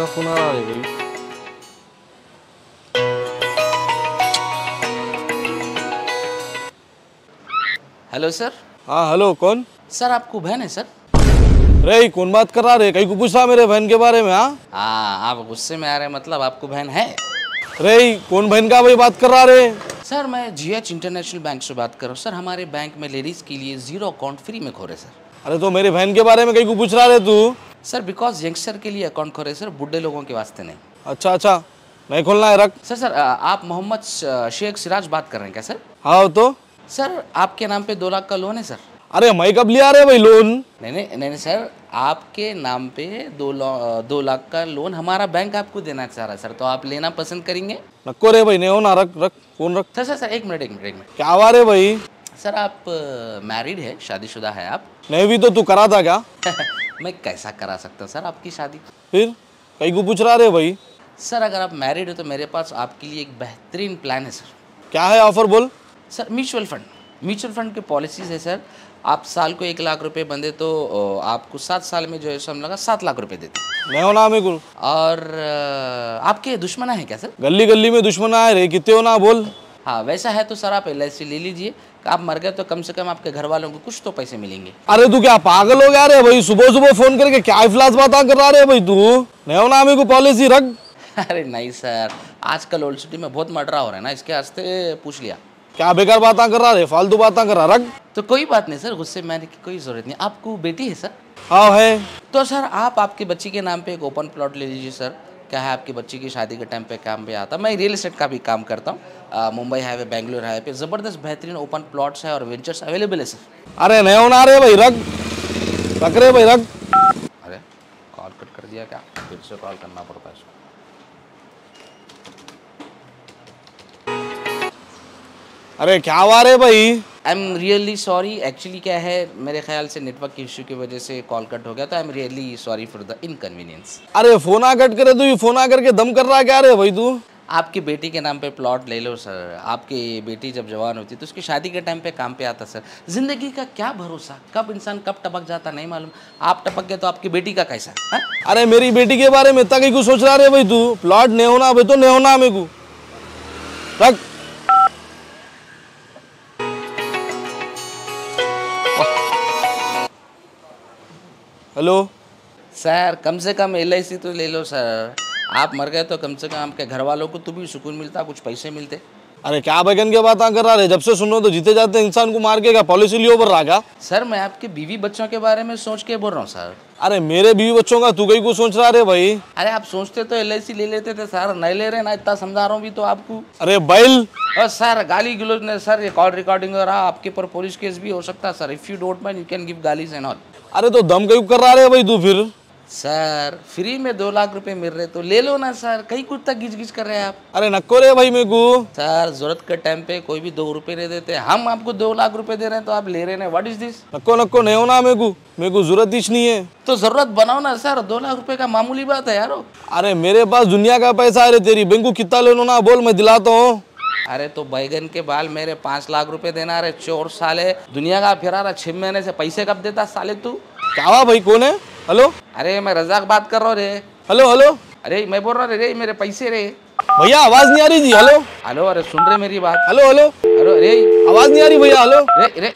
किसका फ़ोन आ रहा है भाई हेलो सर हाँ हेलो कौन? सर आपको बहन है सर रे कौन बात कर रहा रे कहीं को पूछ रहा मेरे बहन के बारे में हाँ? हाँ आप गुस्से में आ रहे मतलब आपको बहन है? रे कौन बहन का भाई बात कर रहा रे सर मैं जीएच इंटरनेशनल बैंक से बात कर रहा हूँ सर हमारे बैंक में लेडीज़ के लिए ज़ीरो अकाउंट फ्री में खोरे सर अरे तो मेरे बहन के बारे में कहीं को पूछ रहा रे तू? सर बिकॉज़ यंगस्टर के लिए अकाउंट खोरे सर बुढ़े लोगों के वास्ते नहीं। अच्छा अच्छा नहीं खोलना है रख। सर सर आप मोहम्मद शेख सिराज बात कर रहे हैं क्या सर हाँ तो? सर आपके नाम पे दो लाख का लोन है सर अरे मैं कब लिया रे भाई लोन नहीं नहीं नहीं सर आपके नाम पे दो दो लाख का लोन हमारा बैंक आपको देना चाह रहा है सर तो आप लेना पसंद करेंगे? नको रे भाई नहीं होना रख रख फ़ोन रख। सर सर सर एक मिनट एक मिनट एक मिनट। क्या हुआ रे भाई? सर आप मैरिड है शादीशुदा है आप? नहीं भी तो तू करा था क्या? मैं कैसा करा सकता हूँ सर आपकी शादी? फिर? कहीं को पूछ रहा रे भाई? सर अगर आप मैरिड हो तो मेरे पास आपके लिए एक बेहतरीन प्लान है सर। क्या है ऑफ़र बोल? Sir mutual fund mutual fund की पॉलिसीज़ है सर। आप साल को एक लाख रुपए बंदे तो आपको सात साल में जो है सो हम लगा सात लाख रुपए देते हैं। नहीं होना मेरे और आपके दुश्मना है क्या सर? गली गली में दुश्मन आए रे कितने होना बोल। हाँ वैसा है तो सर आप एल ले लीजिए। आप मर गए तो कम से कम आपके घर वालों को कुछ तो पैसे मिलेंगे। अरे तू क्या पागल हो गया रे? भाई सुबह सुबह फ़ोन करके क्या इफलास बात कर रहा रे भाई तू? नहीं मेरे को पॉलिसी रख। अरे नहीं सर आजकल ओल्ड सिटी में बहुत मर्डरा हो रहा है ना इसके वास्ते पूछ लिया। क्या बेकार बात कर रहा रे फालतू बात कर रहा रख। तो कोई बात नहीं सर गुस्से में आने की कोई ज़रूरत नहीं। आपको बेटी है सर? हाँ है। तो सर आप आपकी बच्ची के नाम पे एक ओपन प्लॉट ले लीजिए सर। क्या है आपकी बच्ची की शादी के टाइम पे काम भी आता मैं रियल एस्टेट का भी काम करता हूँ। मुंबई हाईवे बेंगलोर हाईवे पे ज़बरदस्त बेहतरीन ओपन प्लॉट्स है और वेंचर्स अवेलेबल है सर। अरे नहीं होना रे भाई रख। रख रे भाई रख। अरे कॉल कट कर दिया क्या? फिर से कॉल करना पड़ता है इसको। अरे क्या हुआ रे भाई? I am really sorry actually क्या है? मेरे ख्याल से नेटवर्क की इशू की वजह से कॉल कट हो गया तो I am really sorry for the inconvenience अरे फ़ोन आ कट करे तू ये फ़ोन आ करके दम कर रहा क्या रे भाई तू? आपकी बेटी के नाम पे प्लॉट ले लो सर आपकी बेटी जब जवान होती तो उसकी शादी के टाइम पे काम पे आता सर ज़िंदगी का क्या भरोसा? कब इंसान कब टपक जाता नहीं मालूम. आप टपक गए तो आपकी बेटी का कैसा? हाँ? अरे मेरी बेटी के बारे में इतना ही कुछ सोच रहा रे भाई तू? प्लॉट नहीं होना भाई तो नहीं होना मेरे को। हेलो सर कम से कम एलआईसी तो ले लो सर आप मर गए तो कम से कम आपके घर वालों को तो भी सुकून मिलता कुछ पैसे मिलते. अरे क्या बैगन की बात कर रहा है? जब से सुनो तो जीते जाते इंसान को मार के क्या पॉलिसी लियो बोल रहा क्या? सर मैं आपके बीवी बच्चों के बारे में सोच के बोल रहा हूँ सर अरे मेरे बीवी बच्चों का तू कहीं को सोच रहा है भाई? अरे आप सोचते तो एलआईसी ले लेते थे सर। नहीं ले रहे ना इतना समझा रहा हूँ भी तो आपको। अरे बैल! और सर गाली गलोज ने सर ये कॉल रिकॉर्डिंग हो रहा आपके ऊपर पुलिस केस भी हो सकता है sir. If you don't mind you can give गालीज and all अरे तो दम कहीं कर रहा है भाई तू फिर? सर फ्री में दो लाख रुपए मिल रहे तो ले लो ना सर कहीं कुछ तक गिच गिच कर रहे हैं आप। अरे नक्को रे भाई मेरे को। सर ज़रूरत के टाइम पे कोई भी दो रुपए दे देते हम आपको दो लाख रुपए दे रहे हैं तो आप ले रहे हैं। व्हाट इज़ दिस नक्को नक्को नहीं होना मेरे को। मेरे को ज़रूरत ही नहीं है। तो ज़रूरत बनाओ ना सर दो लाख रुपए का मामूली बात है यारो। अरे मेरे पास दुनिया का पैसा है तेरी। बैंक को कितना लेना ना बोल मैं दिलाता हूँ। अरे तो बैगन के बाल मेरे पाँच लाख रुपए देना रे। चोर साले दुनिया का फिरा रहा छह महीने से पैसे कब देता साले तू? क्या भाई कौन है? हेलो? अरे मैं रजाक बात कर रहा हूँ रे। Hello hello. अरे मैं बोल रहा रे रे मेरे पैसे रे। भैया आवाज़ नहीं आ रही जी हेलो। हेलो अरे सुन रहे मेरी बात। Hello hello. हेलो अरे आवाज़ नहीं आ रही भैया हेलो। रे रे।